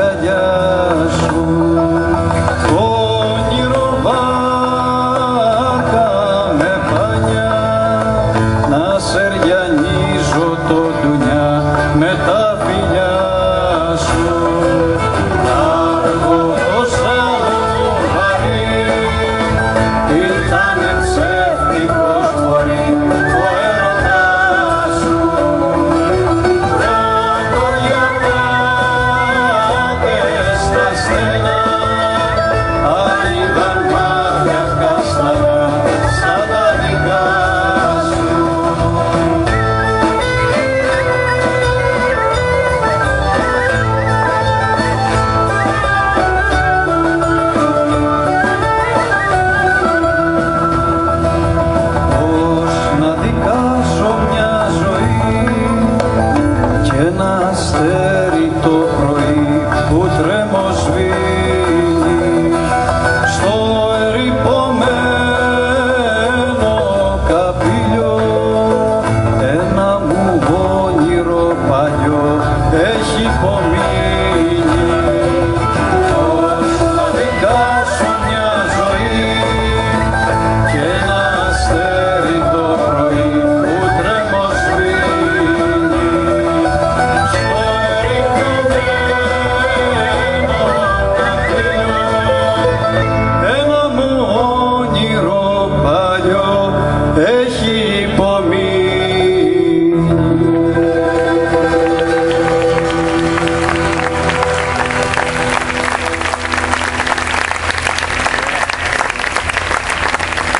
Yeah.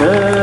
Uh...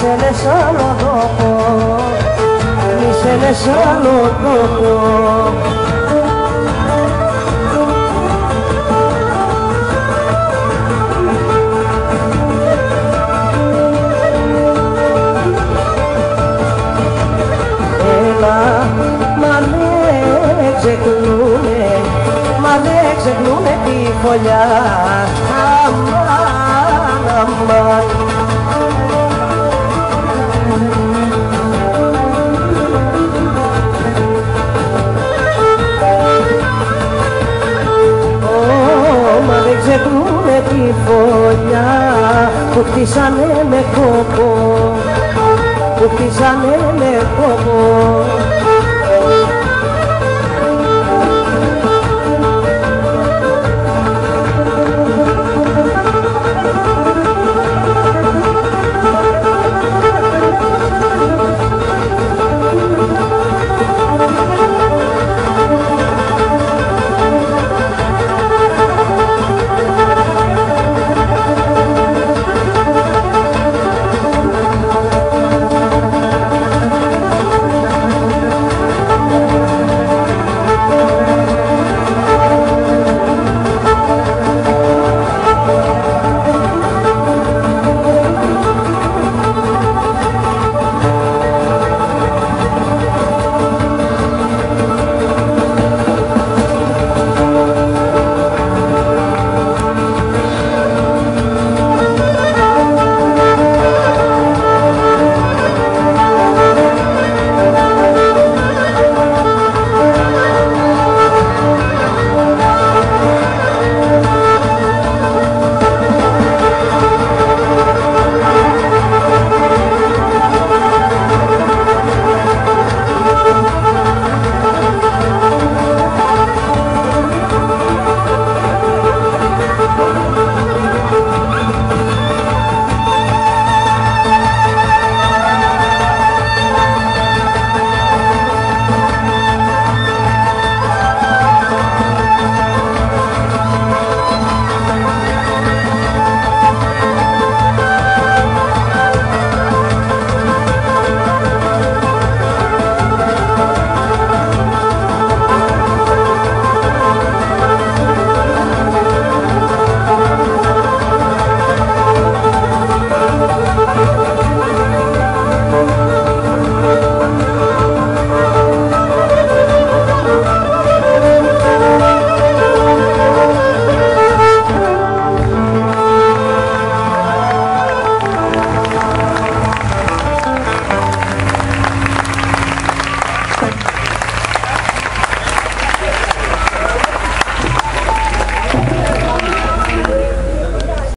σε λες άλλο τόπο, μη σε λες άλλο τόπο. Έλα, μα δεν ξεχνούμε, μα δεν ξεχνούμε τη φωλιά, αμάν, αμάν. ξεχνούμε τη φωλιά που χτίσανε με κόπο, που χτίσανε με κόπο.